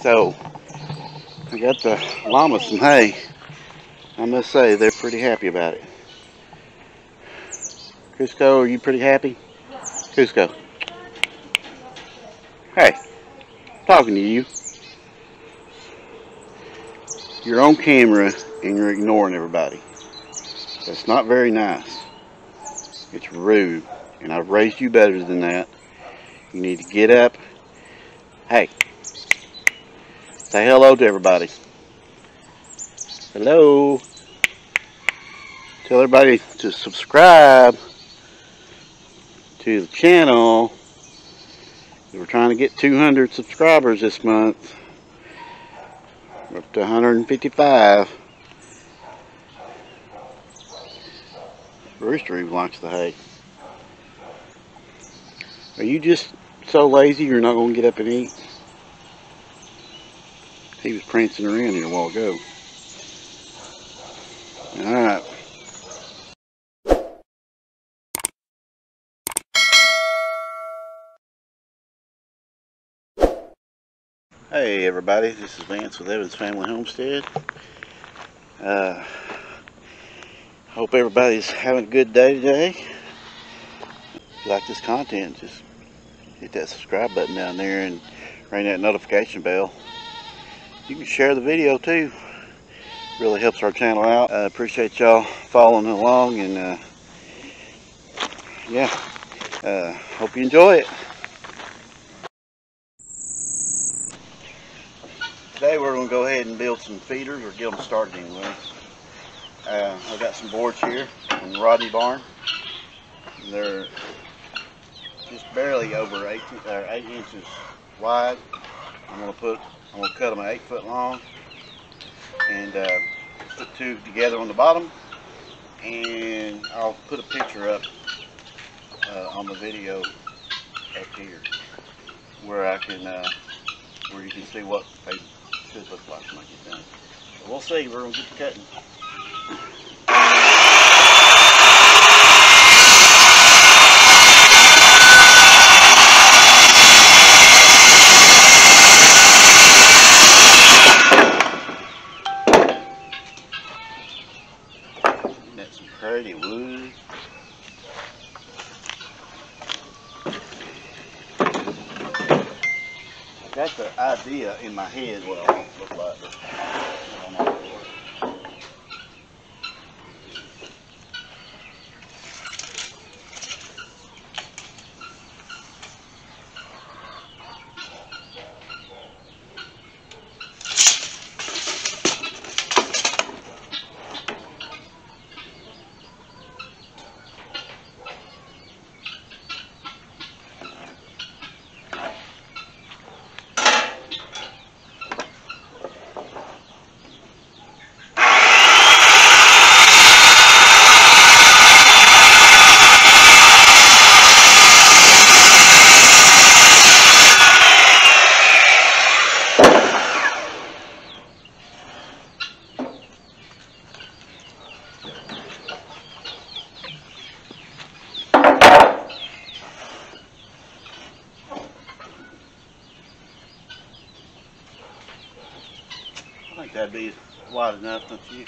So, I got the llamas some hay. I must say, they're pretty happy about it. Cusco, are you pretty happy? Cusco. Hey, talking to you. You're on camera and you're ignoring everybody. That's not very nice. It's rude. And I've raised you better than that. You need to get up. Hey, say hello to everybody. Hello. Tell everybody to subscribe to the channel. We're trying to get 200 subscribers this month. We're up to 155. Rooster even likes the hay. Are you just so lazy you're not going to get up and eat? He was prancing around here a while ago. Alright. Hey everybody, this is Vance with Evans Family Homestead. Uh, hope everybody's having a good day today. If you like this content, just hit that subscribe button down there and ring that notification bell. You can share the video too. Really helps our channel out. I appreciate y'all following along and uh, yeah, uh, hope you enjoy it. Today we're going to go ahead and build some feeders or get them started anyway. Uh, I've got some boards here in Rodney barn. They're just barely over eight, uh, eight inches wide. I'm to put, I'm going to cut them eight foot long and uh, put two together on the bottom. And I'll put a picture up uh, on the video up here where I can, uh, where you can see what they should look like when I get done. We'll see. We're going to get to cutting. Got some pretty wood. got the idea in my head what I want it look like. but I don't know if it'll work. I think that'd be wide enough, don't you?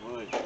wood.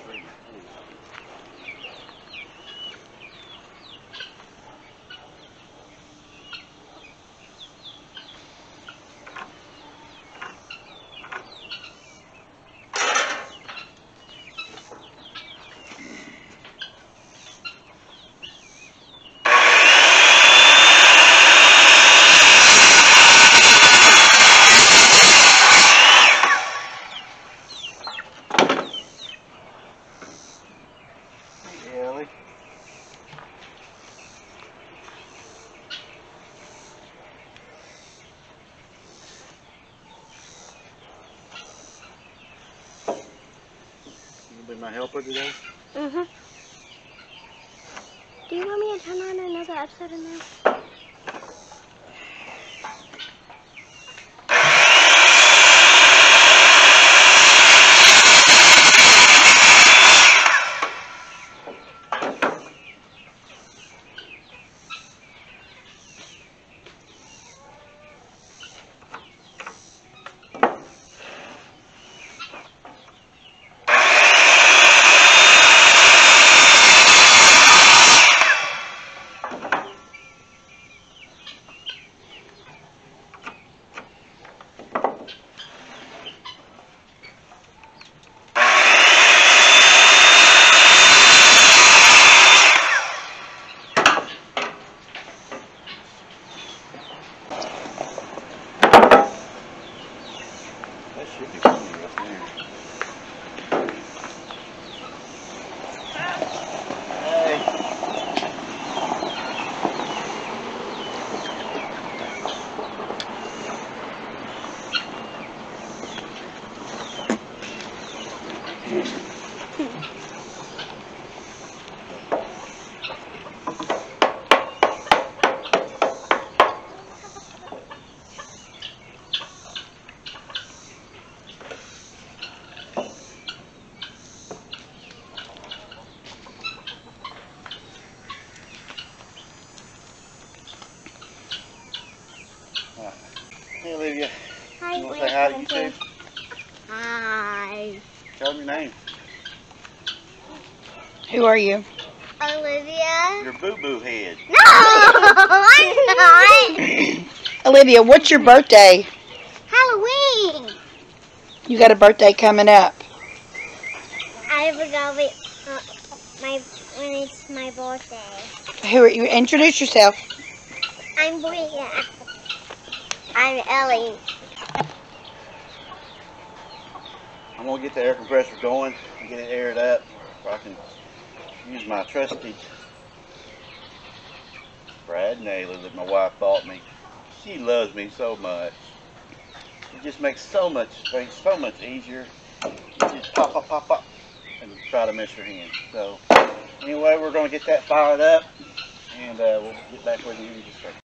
My helper today? Mm-hmm. Do you want me to turn on another episode in there? That should be plenty right there. Hey. Hey, Olivia. Hi, You want to say hi to wait, YouTube? Hi. Tell them your name. Who are you? Olivia? Your boo-boo head. No, I'm not. Olivia, what's your birthday? Halloween. You got a birthday coming up. I forgot it. Uh, my when it's my birthday. Who are you? Introduce yourself. I'm Bria. I'm Ellie. I'm gonna get the air compressor going and get it aired up so I can use my trusty Brad nailer that my wife bought me. She loves me so much. It just makes so much things so much easier. You just pop, pop, pop, pop, and try to miss your hand. So anyway, we're gonna get that fired up, and uh, we'll get back with you in just a second.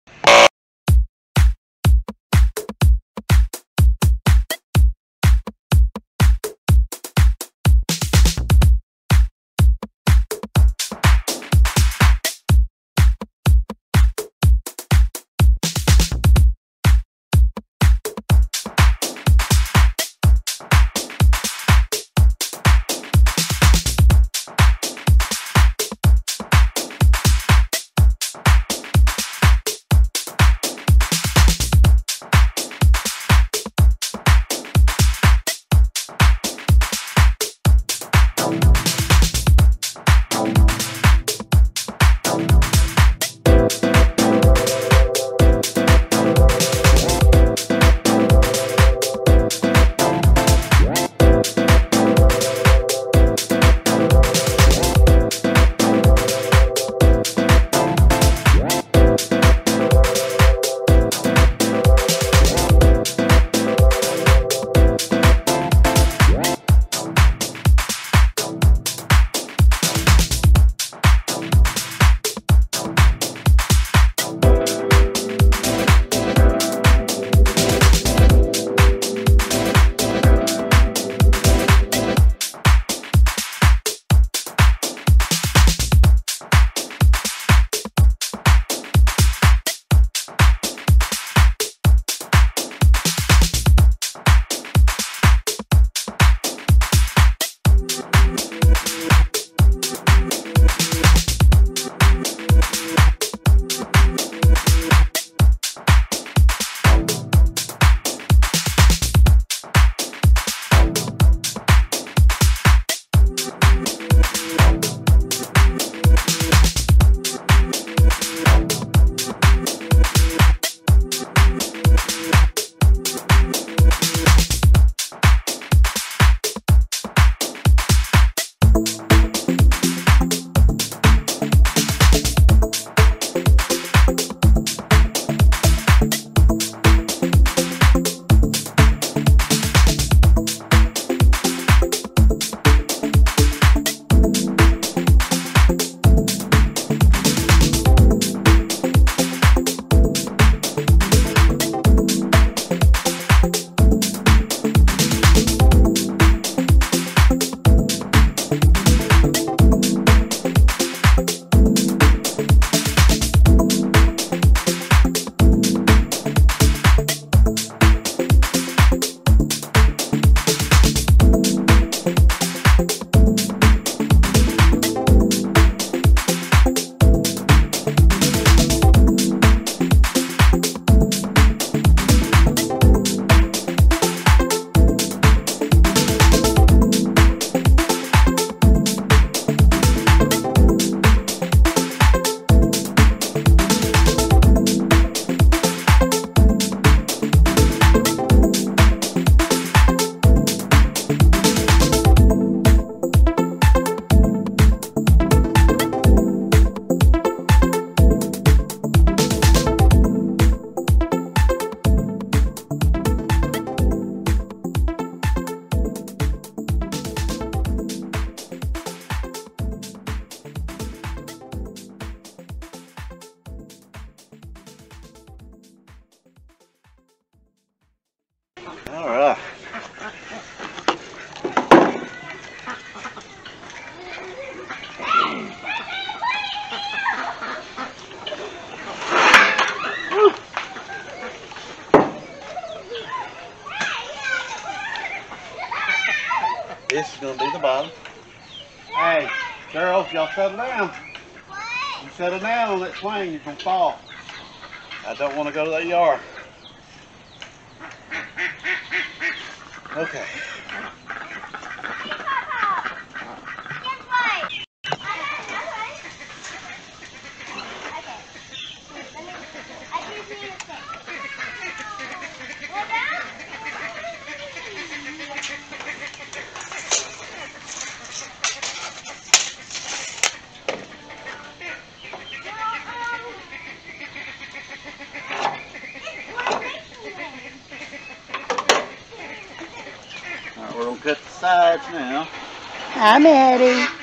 swing, you can fall. I don't want to go to that yard. I'm Eddie.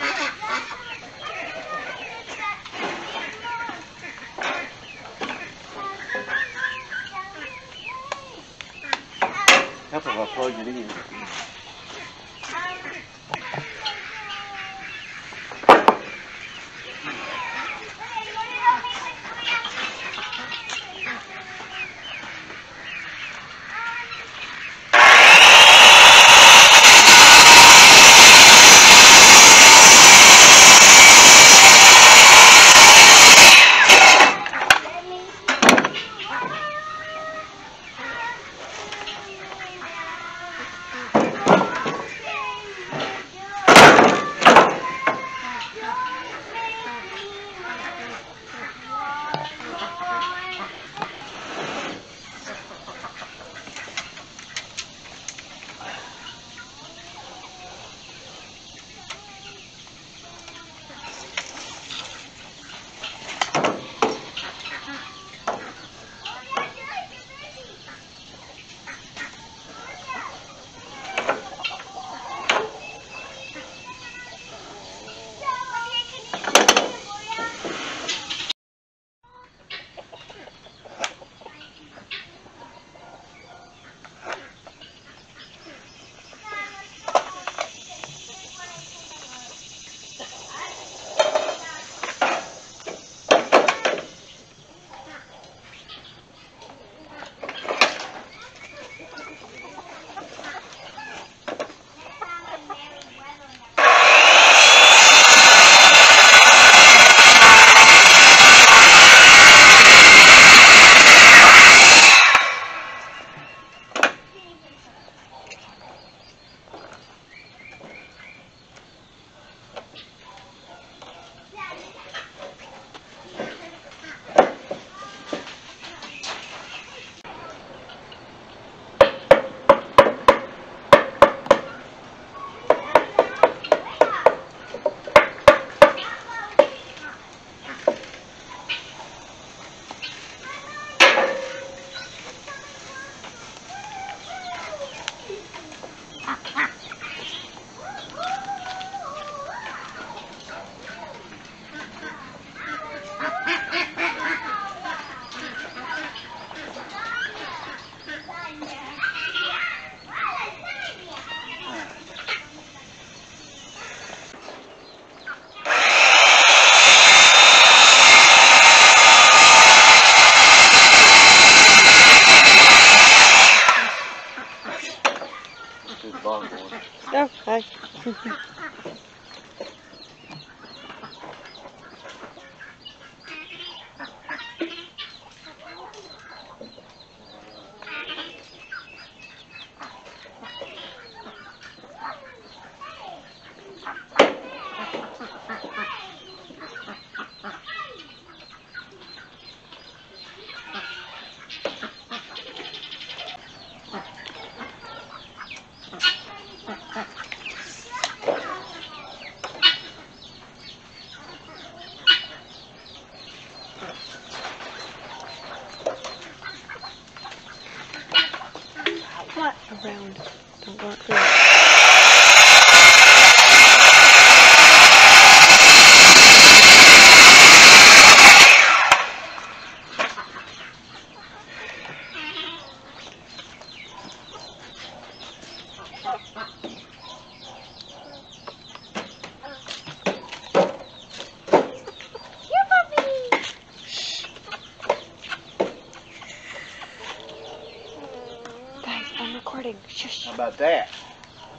About that?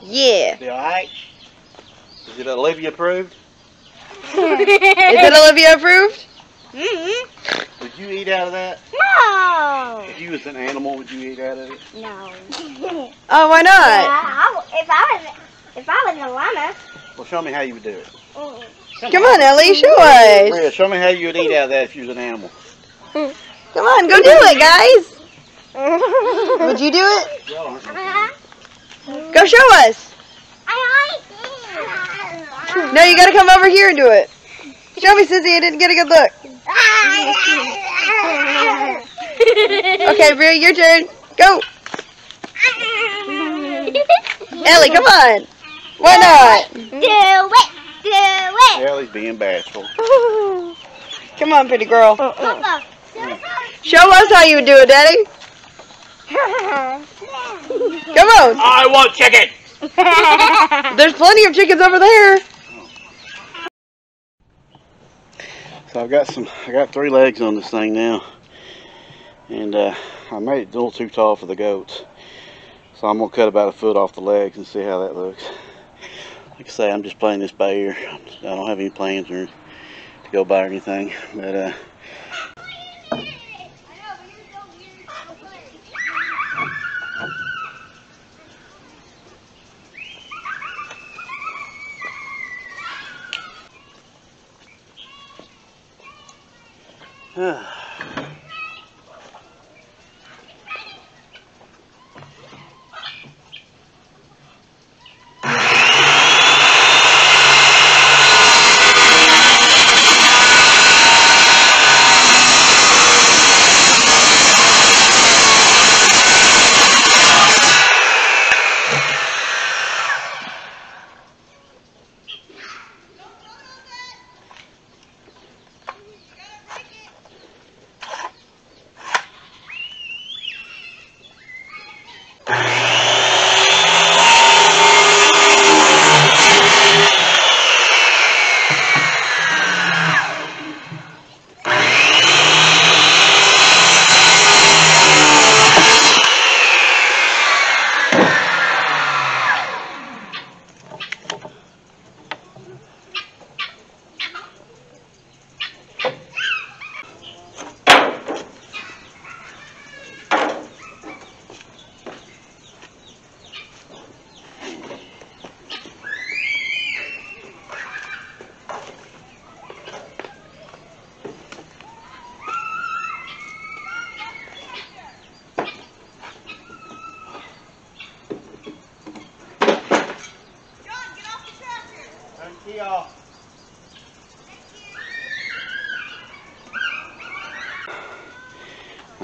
Yeah. Be alright? Is it Olivia approved? Is it Olivia approved? Mm-hmm. Would you eat out of that? No. If you was an animal, would you eat out of it? No. Oh, why Yeah, not? If I was if I was a llama. Well, show me how you would do it. mm, Come on, Ellie, show us. Maria, show me how you would eat out of that if you was an animal. Come on, go do it, guys. Would you do it? Y'all aren't. Go show us. I like No, you gotta come over here and do it. Show me, Sissy. I didn't get a good look. Okay, Bria, your turn. Go. Ellie, come on. Why not? Do it. Do it. Ellie's being bashful. Come on, pretty girl. Papa. Show us how you do it, Daddy. Come on. I want chicken! There's plenty of chickens over there. So I've got some, I got three legs on this thing now. And uh, I made it a little too tall for the goats. So I'm going to cut about a foot off the legs and see how that looks. Like I say, I'm just playing this by ear. I don't have any plans or to go by or anything. But uh, Huh.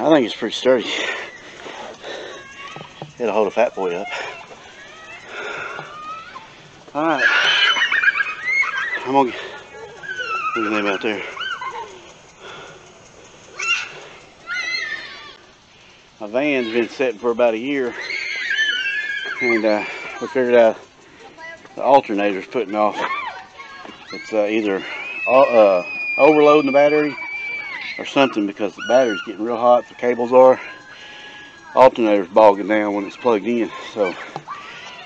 I think it's pretty sturdy. It'll hold a fat boy up. Alright. I'm gonna get, look at them out there. My van's been sitting for about a year and uh, we figured out the alternator's putting off. It's uh, either uh, uh, overloading the battery or something because the battery's getting real hot, the cables are. Alternator's bogging down when it's plugged in, so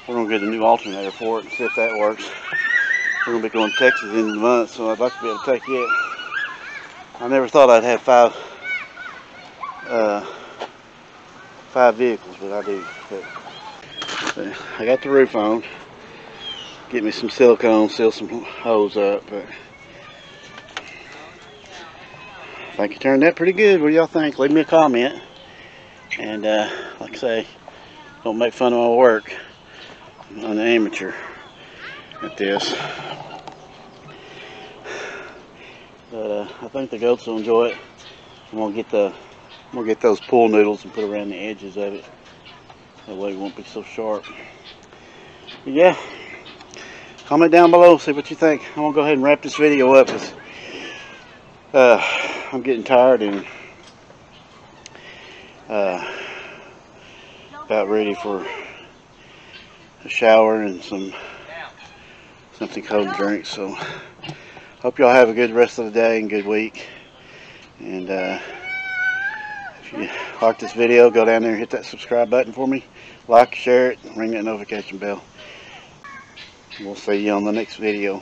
we're gonna get a new alternator for it and see if that works. We're gonna be going to Texas in the month, so I'd like to be able to take it. I never thought I'd have five uh, five vehicles, but I do. But, but I got the roof on. Get me some silicone, seal some holes up, but I think you turned that pretty good. What do y'all think? Leave me a comment. And uh, like I say, don't make fun of my work. I'm an amateur at this. But uh, I think the goats will enjoy it. I'm gonna get the I'm gonna get those pool noodles and put around the edges of it. That way it won't be so sharp. But yeah. Comment down below, see what you think. I'm gonna go ahead and wrap this video up. uh, I'm getting tired and uh, about ready for a shower and some something cold to drink. So hope y'all have a good rest of the day and good week. And uh, if you like this video, go down there and hit that subscribe button for me. Like, share it, ring that notification bell. We'll see you on the next video.